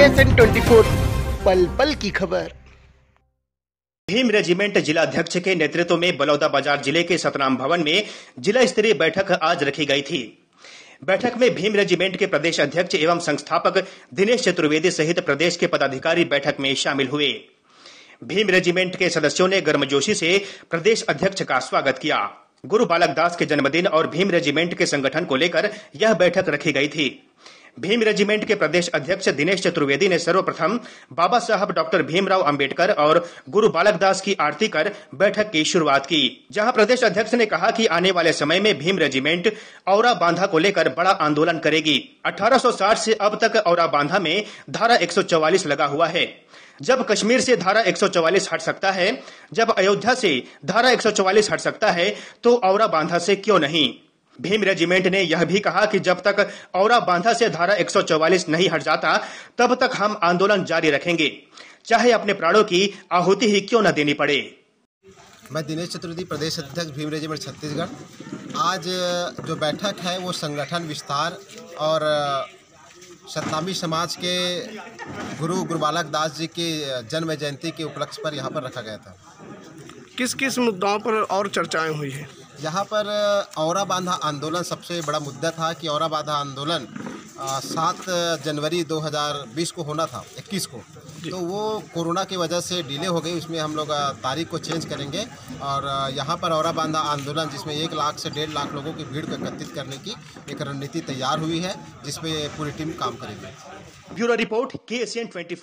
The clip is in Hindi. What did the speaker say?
पल पल की खबर। भीम रेजिमेंट जिला अध्यक्ष के नेतृत्व में बलौदा बाज़ार ज़िले के सतनाम भवन में जिला स्तरीय बैठक आज रखी गई थी। बैठक में भीम रेजिमेंट के प्रदेश अध्यक्ष एवं संस्थापक दिनेश चतुर्वेदी सहित प्रदेश के पदाधिकारी बैठक में शामिल हुए। भीम रेजिमेंट के सदस्यों ने गर्मजोशी से प्रदेश अध्यक्ष का स्वागत किया। गुरु बालक दास के जन्मदिन और भीम रेजिमेंट के संगठन को लेकर यह बैठक रखी गई थी। भीम रेजिमेंट के प्रदेश अध्यक्ष दिनेश चतुर्वेदी ने सर्वप्रथम बाबा साहब डॉक्टर भीमराव अंबेडकर और गुरु बालक दास की आरती कर बैठक की शुरुआत की, जहाँ प्रदेश अध्यक्ष ने कहा कि आने वाले समय में भीम रेजिमेंट औरा बांधा को लेकर बड़ा आंदोलन करेगी। 1860 से अब तक औरा बांधा में धारा 144 लगा हुआ है। जब कश्मीर से धारा 144 हट सकता है, जब अयोध्या से धारा 144 हट सकता है तो औरा बांधा से क्यों नहीं? भीम रेजिमेंट ने यह भी कहा कि जब तक और बांधा से धारा 144 नहीं हट जाता, तब तक हम आंदोलन जारी रखेंगे। चाहे अपने प्राणों की आहुति ही क्यों न देनी पड़े। मैं दिनेश चतुर्वेदी, प्रदेश अध्यक्ष भीम रेजिमेंट छत्तीसगढ़। आज, जो बैठक है, वो संगठन विस्तार और सतनामी समाज के गुरु गुरु बालक दास जी की जन्म जयंती के उपलक्ष्य पर यहाँ पर रखा गया था। किस किस मुद्दाओं पर और चर्चाएँ हुई हैं? यहाँ पर औरा बांधा आंदोलन सबसे बड़ा मुद्दा था कि औरा बांधा आंदोलन सात जनवरी 2020 को होना था 21 को। तो वो कोरोना की वजह से डिले हो गई। उसमें हम लोग तारीख को चेंज करेंगे और यहाँ पर और बांधा आंदोलन, जिसमें एक लाख से डेढ़ लाख लोगों की भीड़ को एकत्रित करने की एक रणनीति तैयार हुई है, जिसमें पूरी टीम काम करेगी। ब्यूरो रिपोर्ट के एस ट्वेंटी